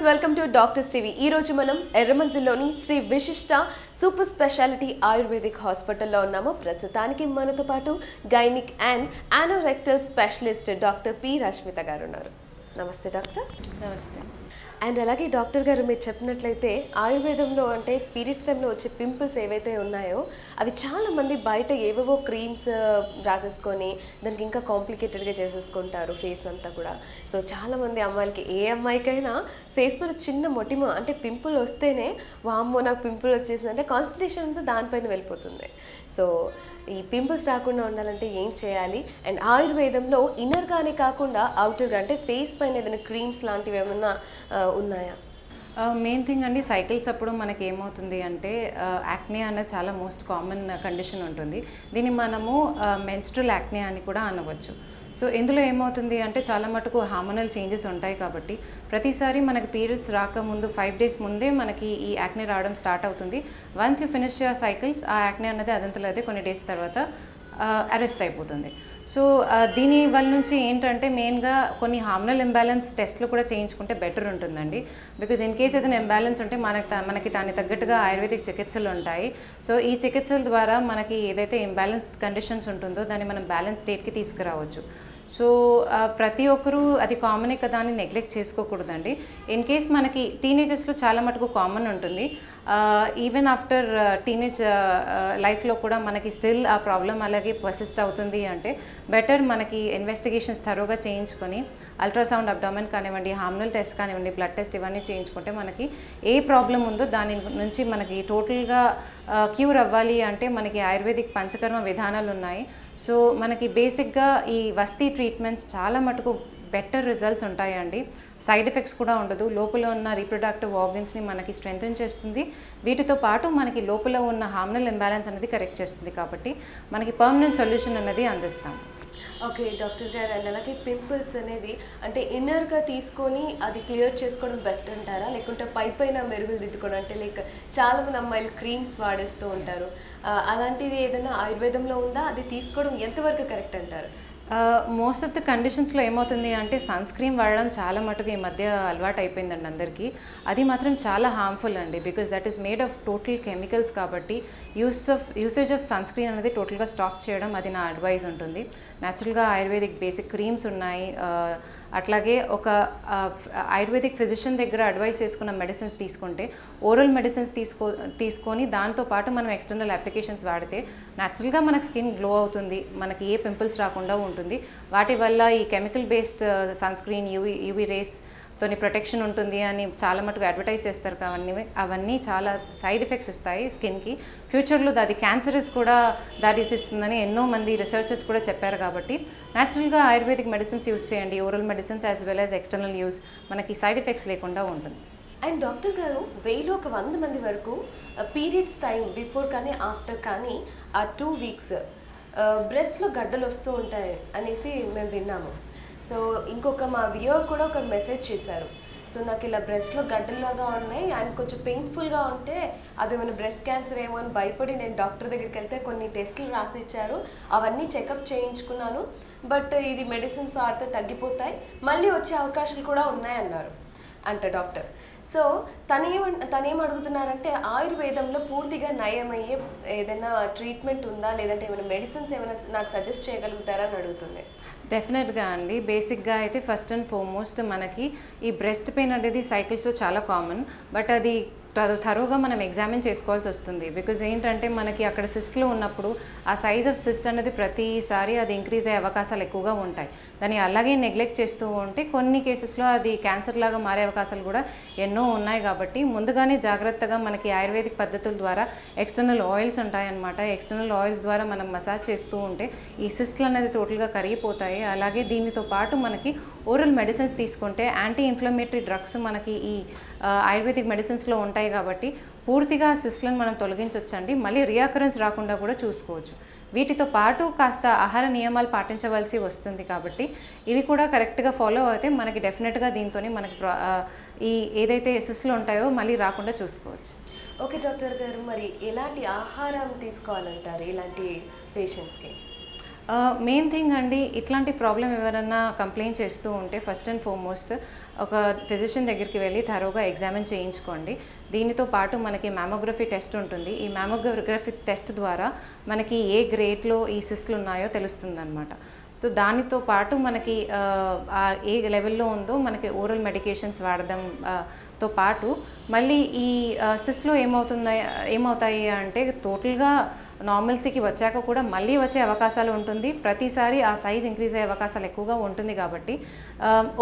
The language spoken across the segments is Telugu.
Viewers welcome to doctors TV. ఈ రోజు మనం ఎర్రమంజిల్లోని శ్రీ విశిష్ట సూపర్ స్పెషాలిటీ ఆయుర్వేదిక్ హాస్పిటల్లో ఉన్నాము. ప్రస్తుతానికి మనతో పాటు gynaec and anorectal specialist doctor P. Rashmitha గారు ఉన్నారు. నమస్తే డాక్టర్. నమస్తే. అండ్ అలాగే డాక్టర్ గారు మీరు చెప్పినట్లయితే ఆయుర్వేదంలో అంటే పీరియడ్స్ టైంలో వచ్చే పింపుల్స్ ఏవైతే ఉన్నాయో అవి చాలామంది బయట ఏవేవో క్రీమ్స్ రాసేసుకొని దానికి ఇంకా కాంప్లికేటెడ్గా చేసేసుకుంటారు ఫేస్ అంతా కూడా. సో చాలా మంది అమ్మాయిలకి ఏ అమ్మాయికైనా ఫేస్ మీద చిన్న మొటిమ అంటే పింపుల్ వస్తేనే వామ్మో నాకు పింపుల్ వచ్చేసింది అంటే కాన్సన్ట్రేషన్ అంతా దానిపైన వెళ్ళిపోతుంది. సో ఈ పింపుల్స్ రాకుండా ఉండాలంటే ఏం చేయాలి? అండ్ ఆయుర్వేదంలో ఇన్నర్గానే కాకుండా అవుటర్గా అంటే ఫేస్ పైన ఏదైనా క్రీమ్స్ లాంటివి ఏమైనా ఉన్నాయా? మెయిన్ థింగ్ అండి సైకిల్స్ అప్పుడు మనకి ఏమవుతుంది అంటే యాక్నే అనేది చాలా మోస్ట్ కామన్ కండిషన్ ఉంటుంది. దీన్ని మనము మెన్స్ట్రల్ యాక్నే అని కూడా అనవచ్చు. సో ఇందులో ఏమవుతుంది అంటే చాలా మటుకు హార్మోనల్ చేంజెస్ ఉంటాయి కాబట్టి ప్రతిసారి మనకి పీరియడ్స్ రాకముందు ఫైవ్ డేస్ ముందే మనకి ఈ యాక్నే రావడం స్టార్ట్ అవుతుంది. Once you finish your cycles ఆ యాక్నే అనేది అదంతలో అయితే కొన్ని డేస్ తర్వాత అరెస్ట్ అయిపోతుంది. సో దీని వల్ల నుంచి ఏంటంటే మెయిన్గా కొన్ని హార్మోనల్ ఇంబ్యాలెన్స్ టెస్ట్లు కూడా చేయించుకుంటే బెటర్ ఉంటుందండి. బికాజ్ ఇన్ కేస్ ఏదైనా ఇంబ్యాలెన్స్ ఉంటే మనకి మనకి దానికి తగ్గట్టుగా ఆయుర్వేదిక్ చికిత్సలు ఉంటాయి. సో ఈ చికిత్సల ద్వారా మనకి ఏదైతే ఇంబ్యాలెన్స్డ్ కండిషన్స్ ఉంటుందో దాన్ని మనం బ్యాలెన్స్ స్టేట్కి తీసుకురావచ్చు. సో ప్రతి ఒక్కరూ అది కామనే కదా అని నెగ్లెక్ట్ చేసుకోకూడదండి. ఇన్ కేస్ మనకి టీనేజర్స్లో చాలా మటుకు కామన్ ఉంటుంది. ఈవెన్ ఆఫ్టర్ టీనేజ్ లైఫ్లో కూడా మనకి స్టిల్ ఆ ప్రాబ్లం అలాగే పర్సిస్ట్ అవుతుంది అంటే బెటర్ మనకి ఇన్వెస్టిగేషన్స్ థరోగా చేయించుకొని అల్ట్రాసౌండ్ అబ్డామెన్ కానివ్వండి హార్మోనల్ టెస్ట్ కానివ్వండి బ్లడ్ టెస్ట్ ఇవన్నీ చేయించుకుంటే మనకి ఏ ప్రాబ్లం ఉందో దాని నుంచి మనకి టోటల్గా క్యూర్ అవ్వాలి అంటే మనకి ఆయుర్వేదిక్ పంచకర్మ విధానాలు ఉన్నాయి. సో మనకి బేసిక్గా ఈ వస్తీ ట్రీట్మెంట్స్ చాలా మటుకు బెటర్ రిజల్ట్స్ ఉంటాయండి. సైడ్ ఎఫెక్ట్స్ కూడా ఉండదు. లోపల ఉన్న రీప్రొడక్టివ్ ఆర్గన్స్ని మనకి స్ట్రెంగ్తన్ చేస్తుంది. వీటితో పాటు మనకి లోపల ఉన్న హార్మోనల్ ఇంబ్యాలెన్స్ అనేది కరెక్ట్ చేస్తుంది కాబట్టి మనకి పర్మనెంట్ సొల్యూషన్ అనేది అందిస్తాం. ఓకే డాక్టర్ గారు అండ్ అలాగే పింపుల్స్ అనేది అంటే ఇన్నర్గా తీసుకొని అది క్లియర్ చేసుకోవడం బెస్ట్ అంటారా? లేకుంటే పై పైన మెరుగులు దిద్దుకోవడం అంటే లైక్ చాలా మంది అమ్మాయిలు క్రీమ్స్ వాడేస్తూ ఉంటారు. అలాంటిది ఏదైనా ఆయుర్వేదంలో ఉందా? అది తీసుకోవడం ఎంతవరకు కరెక్ట్ అంటారు? మోస్ట్ ఆఫ్ ద కండిషన్స్లో ఏమవుతుంది అంటే సన్ స్క్రీన్ వాడడం చాలా మటుకు ఈ మధ్య అలవాటు అయిపోయిందండి అందరికీ. అది మాత్రం చాలా హార్మ్ఫుల్ అండి. Because that is made of total chemicals కాబట్టి use of usage of sunscreen అనేది టోటల్గా స్టాప్ చేయడం అది నా అడ్వైజ్ ఉంటుంది. న్యాచురల్గా ఆయుర్వేదిక్ బేసిక్ క్రీమ్స్ ఉన్నాయి. అట్లాగే ఒక ఆయుర్వేదిక్ ఫిజిషియన్ దగ్గర అడ్వైస్ చేసుకున్న మెడిసిన్స్ తీసుకుంటే ఓరల్ మెడిసిన్స్ తీసుకో తీసుకొని దాంతో పాటు మనం ఎక్స్టర్నల్ అప్లికేషన్స్ వాడితే న్యాచురల్గా మనకు స్కిన్ గ్లో అవుతుంది మనకి ఏ పింపుల్స్ రాకుండా ఉంటుంది. వాటి వల్ల ఈ chemical based sunscreen UV UV rays తోని ప్రొటెక్షన్ ఉంటుంది అని చాలా మటుకు అడ్వర్టైజ్ చేస్తారు అవన్నీ. అవన్నీ చాలా సైడ్ ఎఫెక్ట్స్ ఇస్తాయి స్కిన్కి. ఫ్యూచర్లో అది క్యాన్సరస్ కూడా దారితీస్తుందని ఎన్నో మంది రీసెర్చర్స్ కూడా చెప్పారు కాబట్టి న్యాచురల్గా ఆయుర్వేదిక్ మెడిసిన్స్ యూస్ చేయండి oral medicines as well as external use మనకి సైడ్ ఎఫెక్ట్స్ లేకుండా ఉంటుంది. అండ్ డాక్టర్ గారు వెయ్యిలో ఒక వంద మంది వరకు పీరియడ్స్ టైం బిఫోర్ కానీ ఆఫ్టర్ కానీ ఆ టూ వీక్స్ బ్రెస్ట్లో గడ్డలు వస్తూ ఉంటాయి అనేసి మేము విన్నాము. సో ఇంకొక మా వియర్ కూడా ఒక మెసేజ్ చేశారు. సో నాకు ఇలా బ్రెస్ట్లో గడ్డల్లాగా ఉన్నాయి అండ్ కొంచెం పెయిన్ఫుల్గా ఉంటే అది ఏమైనా బ్రెస్ట్ క్యాన్సర్ ఏమో అని భయపడి నేను డాక్టర్ దగ్గరికి వెళ్తే కొన్ని టెస్టులు రాసి ఇచ్చారు అవన్నీ చెకప్ చేయించుకున్నాను. బట్ ఇది మెడిసిన్స్ వాడితే తగ్గిపోతాయి. మళ్ళీ వచ్చే అవకాశాలు కూడా ఉన్నాయన్నారు అంట డాక్టర్ సో తనేం తనేం అడుగుతున్నారంటే ఆయుర్వేదంలో పూర్తిగా నయమయ్యే ఏదైనా ట్రీట్మెంట్ ఉందా? లేదంటే ఏమైనా మెడిసిన్స్ ఏమైనా నాకు సజెస్ట్ చేయగలుగుతారా అని అడుగుతుంది. డెఫినెట్గా అండి. బేసిక్గా అయితే ఫస్ట్ అండ్ ఫార్మోస్ట్ మనకి ఈ బ్రెస్ట్ పెయిన్ అనేది సైకిల్స్లో చాలా కామన్ బట్ అది థరోగా మనం ఎగ్జామిన్ చేసుకోవాల్సి వస్తుంది. బికాజ్ ఏంటంటే మనకి అక్కడ సిస్ట్లో ఉన్నప్పుడు ఆ సైజ్ ఆఫ్ సిస్ట్ అనేది ప్రతిసారి అది ఇంక్రీజ్ అయ్యే అవకాశాలు ఎక్కువగా ఉంటాయి. దాన్ని అలాగే నెగ్లెక్ట్ చేస్తూ ఉంటే కొన్ని కేసెస్లో అది క్యాన్సర్ లాగా మారే అవకాశాలు కూడా ఎన్నో ఉన్నాయి కాబట్టి ముందుగానే జాగ్రత్తగా మనకి ఆయుర్వేదిక్ పద్ధతుల ద్వారా ఎక్స్టర్నల్ ఆయిల్స్ ఉంటాయన్నమాట. ఎక్స్టర్నల్ ఆయిల్స్ ద్వారా మనం మసాజ్ చేస్తూ ఉంటే ఈ సిస్ట్లు అనేది టోటల్గా కరిగిపోతాయి. అలాగే దీనితో పాటు మనకి ఓరల్ మెడిసిన్స్ తీసుకుంటే యాంటీ ఇన్ఫ్లమేటరీ డ్రగ్స్ మనకి ఈ ఆయుర్వేదిక్ మెడిసిన్స్లో ఉంటాయి కాబట్టి పూర్తిగా సిస్ట్లను మనం తొలగించవచ్చండి మళ్ళీ రియాకరెన్స్ రాకుండా కూడా చూసుకోవచ్చు. వీటితో పాటు కాస్త ఆహార నియమాలు పాటించవలసి వస్తుంది కాబట్టి ఇవి కూడా కరెక్ట్గా ఫాలో అయితే మనకి డెఫినెట్గా దీంతో మనకి ఈ ఏదైతే సిస్లు ఉంటాయో మళ్ళీ రాకుండా చూసుకోవచ్చు. ఓకే డాక్టర్ గారు మరి ఎలాంటి ఆహారం తీసుకోవాలంటారు ఇలాంటి పేషెంట్స్కి? మెయిన్ థింగ్ అండి ఇట్లాంటి ప్రాబ్లం ఎవరైనా కంప్లైంట్ చేస్తూ ఉంటే ఫస్ట్ అండ్ ఫార్మోస్ట్ ఒక ఫిజిషియన్ దగ్గరికి వెళ్ళి థరోగా ఎగ్జామిన్ చేయించుకోండి. దీనితో పాటు మనకి మ్యామోగ్రఫీ టెస్ట్ ఉంటుంది. ఈ మ్యామోగ్రఫీ టెస్ట్ ద్వారా మనకి ఏ గ్రేడ్లో ఈ సిస్లు ఉన్నాయో తెలుస్తుందన్నమాట. సో దానితో పాటు మనకి ఏ లెవెల్లో ఉందో మనకి ఓరల్ మెడికేషన్స్ వాడడం తో పాటు మళ్ళీ ఈ సిస్ట్లో ఏమవుతున్నాయి ఏమవుతాయి అంటే టోటల్గా నార్మల్సీకి వచ్చాక కూడా మళ్ళీ వచ్చే అవకాశాలు ఉంటుంది. ప్రతిసారి ఆ సైజ్ ఇంక్రీజ్ అయ్యే అవకాశాలు ఎక్కువగా ఉంటుంది కాబట్టి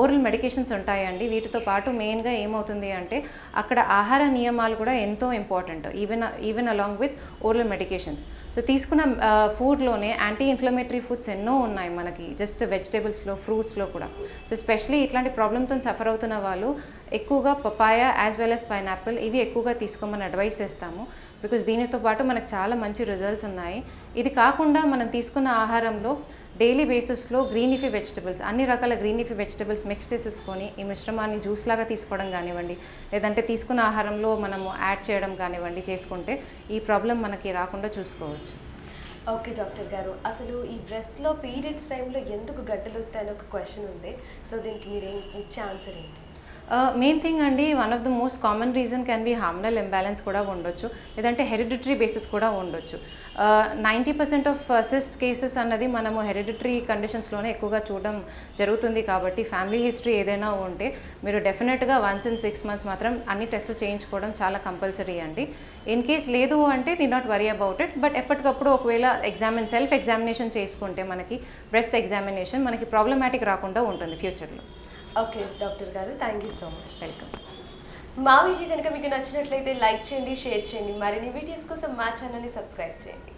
ఓరల్ మెడికేషన్స్ ఉంటాయండి. వీటితో పాటు మెయిన్గా ఏమవుతుంది అంటే అక్కడ ఆహార నియమాలు కూడా ఎంతో important. Even even along with oral medications. So తీసుకున్న ఫుడ్లోనే యాంటీ ఇన్ఫ్లమేటరీ ఫుడ్స్ ఎన్నో ఉన్నాయి మనకి. జస్ట్ వెజిటేబుల్స్లో ఫ్రూట్స్లో కూడా. సో స్పెషలీ ఇట్లాంటి ప్రాబ్లమ్తో సఫర్ అవుతున్న వాళ్ళు ఎక్కువగా papaya as well as pineapple ఇవి ఎక్కువగా తీసుకోమని అడ్వైస్ చేస్తాము. బికాజ్ దీనితో పాటు మనకు చాలా మంచి రిజల్ట్స్ ఉన్నాయి. ఇది కాకుండా మనం తీసుకున్న ఆహారంలో డైలీ బేసిస్లో గ్రీన్ లీఫీ వెజిటబుల్స్ అన్ని రకాల గ్రీన్ లీఫీ వెజిటబుల్స్ మిక్స్ చేసేసుకొని ఈ మిశ్రమాన్ని జ్యూస్ లాగా తీసుకోవడం కానివ్వండి లేదంటే తీసుకున్న ఆహారంలో మనము యాడ్ చేయడం కానివ్వండి చేసుకుంటే ఈ ప్రాబ్లం మనకి రాకుండా చూసుకోవచ్చు. ఓకే డాక్టర్ గారు. అసలు ఈ బ్రెస్ట్లో పీరియడ్స్ టైంలో ఎందుకు గడ్డలు వస్తాయని ఒక క్వశ్చన్ ఉంది. సో దీనికి మీరు ఇచ్చే ఆన్సర్ ఏంటి? Uh, మెయిన్ థింగ్ అండి one of the most common reason can be hormonal imbalance కూడా ఉండొచ్చు. లేదంటే హెరిడిటరీ బేసిస్ కూడా ఉండొచ్చు. Ninety percent of cyst cases అన్నది మనము హెరిడిటరీ కండిషన్స్లోనే ఎక్కువగా చూడడం జరుగుతుంది కాబట్టి ఫ్యామిలీ హిస్టరీ ఏదైనా ఉంటే మీరు డెఫినెట్గా వన్స్ ఇన్ సిక్స్ మంత్స్ మాత్రం అన్ని టెస్టులు చేయించుకోవడం చాలా కంపల్సరీ అండి. ఇన్ కేస్ లేదు అంటే need not worry about it but ఎప్పటికప్పుడు ఒకవేళ ఎగ్జామిన్ సెల్ఫ్ ఎగ్జామినేషన్ చేసుకుంటే మనకి బ్రెస్ట్ ఎగ్జామినేషన్ మనకి ప్రాబ్లమాటిక్ రాకుండా ఉంటుంది ఫ్యూచర్లో ఓకే డాక్టర్ గారు thank you so much welcome మా వీడియో కనుక మీకు నచ్చినట్లయితే లైక్ చేయండి షేర్ చేయండి. మరిన్ని వీడియోస్ కోసం మా ఛానల్ని సబ్స్క్రైబ్ చేయండి.